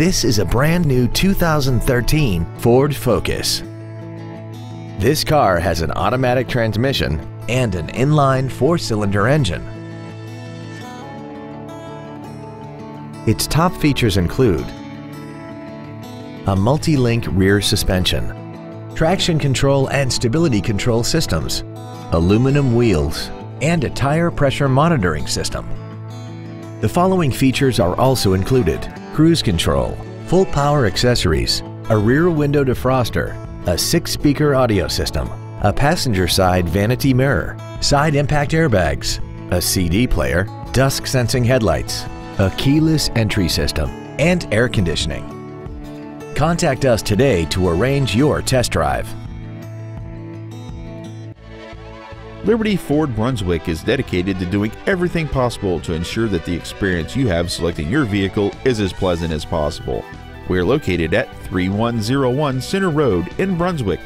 This is a brand new 2013 Ford Focus. This car has an automatic transmission and an inline four-cylinder engine. Its top features include a multi-link rear suspension, traction control and stability control systems, aluminum wheels, and a tire pressure monitoring system. The following features are also included. Cruise control, full power accessories, a rear window defroster, a six-speaker audio system, a passenger side vanity mirror, side impact airbags, a CD player, dusk sensing headlights, a keyless entry system, and air conditioning. Contact us today to arrange your test drive. Liberty Ford Brunswick is dedicated to doing everything possible to ensure that the experience you have selecting your vehicle is as pleasant as possible. We are located at 3101 Center Road in Brunswick.